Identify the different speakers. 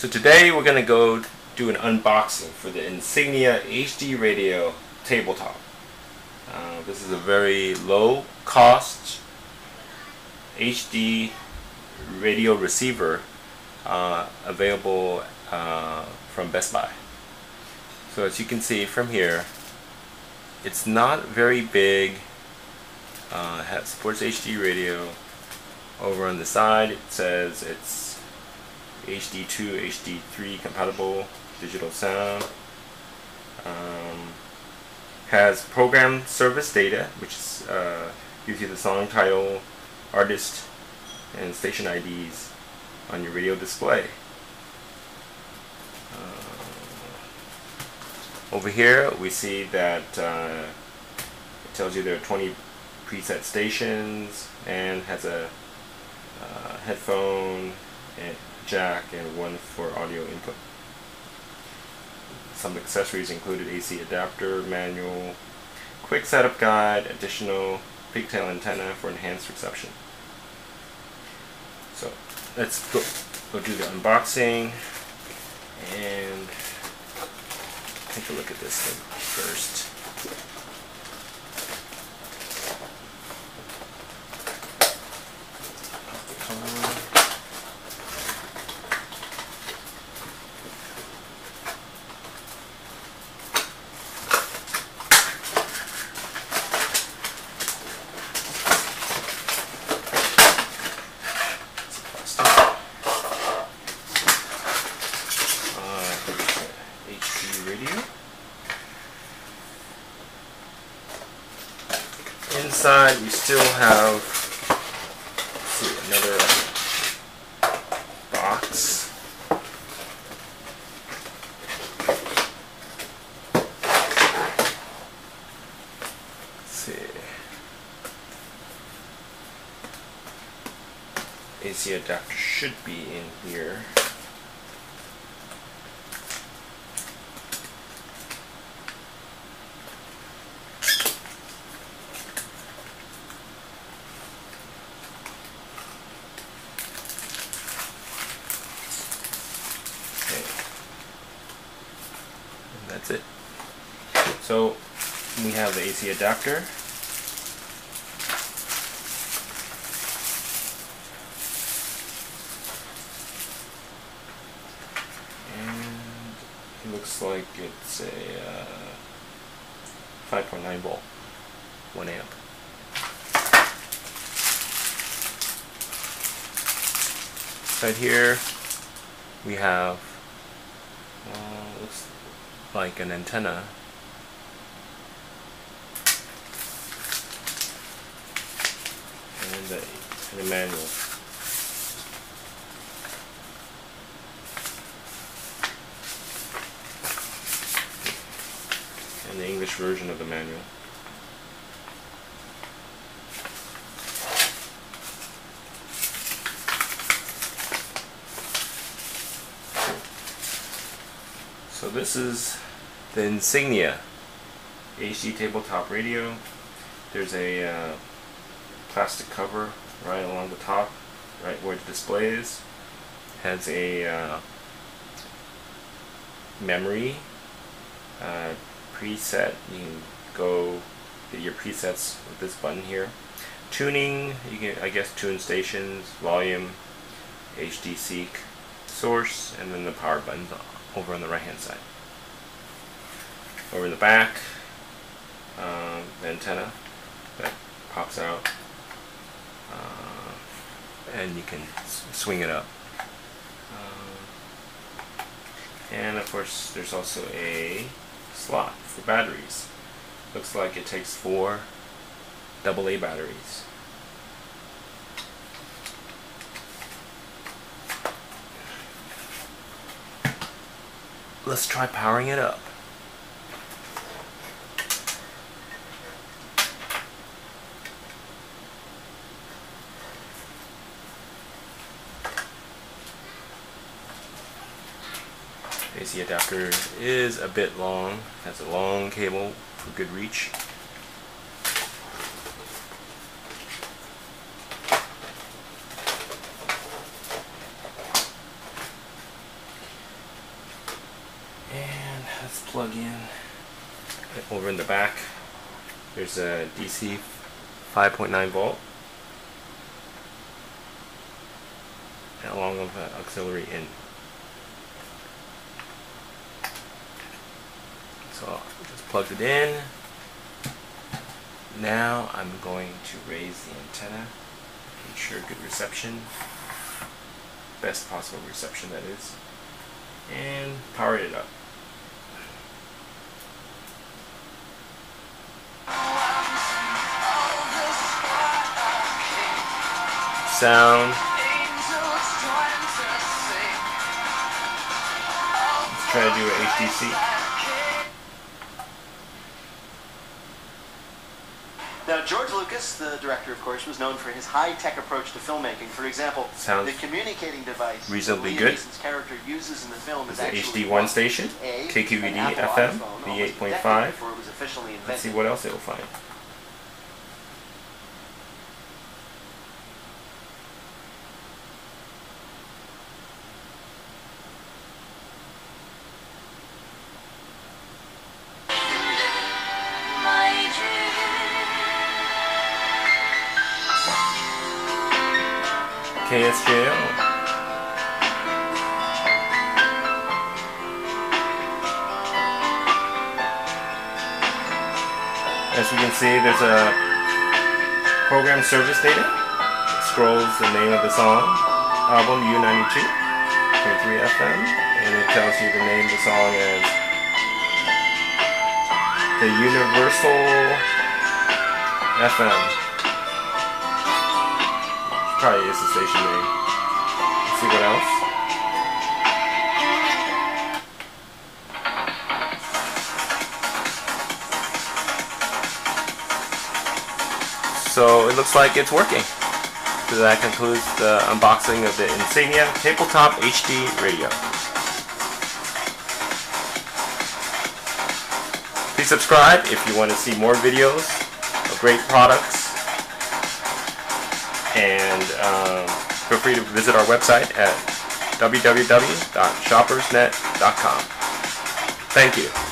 Speaker 1: So today we're going to go do an unboxing for the Insignia HD Radio Tabletop. Uh, this is a very low cost HD radio receiver uh, available uh, from Best Buy. So as you can see from here, it's not very big. Uh, it supports HD radio. Over on the side it says it's HD2, HD3 compatible digital sound. Um, has program service data, which is, uh, gives you the song title, artist, and station IDs on your radio display. Uh, over here, we see that uh, it tells you there are 20 preset stations and has a uh, headphone and jack and one for audio input. Some accessories included AC adapter, manual, quick setup guide, additional pigtail antenna for enhanced reception. So let's go, go do the unboxing and take a look at this thing first. Inside we still have see, another box. Let's see. AC adapter should be in here. That's it. So we have the AC adapter. And it looks like it's a uh, 5.9 volt, 1 amp. Right here we have uh, like an antenna. And the, the manual. And the English version of the manual. So this is the Insignia HD tabletop radio. There's a uh, plastic cover right along the top, right where the display is. Has a uh, memory uh, preset. You can go get your presets with this button here. Tuning, you can I guess tune stations, volume, HD seek, source, and then the power buttons over on the right hand side. Over the back, um, antenna that pops out, uh, and you can swing it up. Um, and of course, there's also a slot for batteries. Looks like it takes four AA batteries. Let's try powering it up. AC adapter is a bit long, has a long cable for good reach. And let's plug in over in the back. There's a DC 5.9 volt along with an auxiliary in. So just plugged it in. Now I'm going to raise the antenna, ensure good reception, best possible reception that is, and power it up. Sound. Let's try to do an HD seek.
Speaker 2: Now, George Lucas, the director, of course, was known for his high-tech approach to filmmaking. For example,
Speaker 1: Sounds
Speaker 2: the communicating device
Speaker 1: reasonably
Speaker 2: that
Speaker 1: good.
Speaker 2: Liam character uses in the film is
Speaker 1: is
Speaker 2: actually
Speaker 1: HD1 station, KQED FM,
Speaker 2: iPhone, almost a
Speaker 1: V8.5.
Speaker 2: decade before it was officially invented.
Speaker 1: Let's see what else it will find. KSJO. As you can see, there's a program service data. It scrolls the name of the song, album U92, 23 FM, and it tells you the name of the song as the Universal FM. Probably is the station name. Let's see what else. So it looks like it's working. So that concludes the unboxing of the Insignia Tabletop HD Radio. Please subscribe if you want to see more videos of great products. Um, feel free to visit our website at www.shoppersnet.com. Thank you.